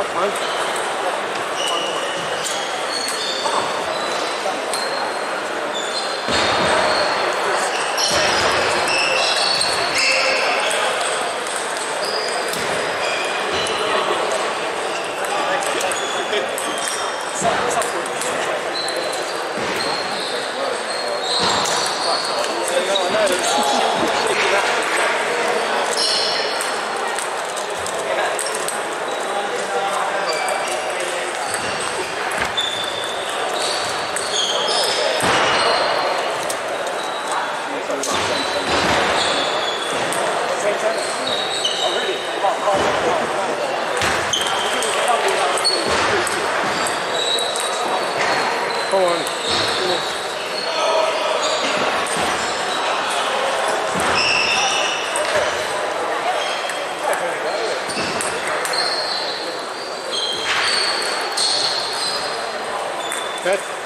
Uh, hit man. Good.